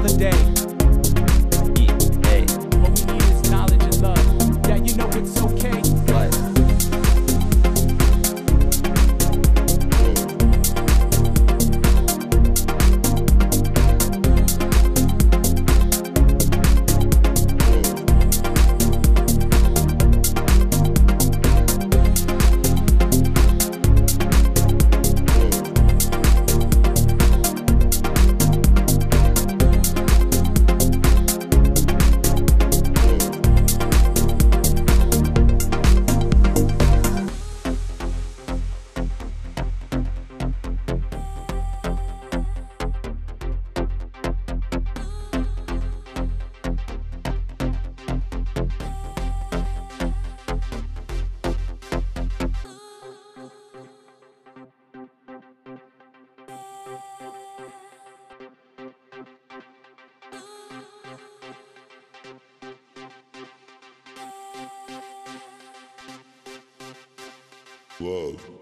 another day. Love.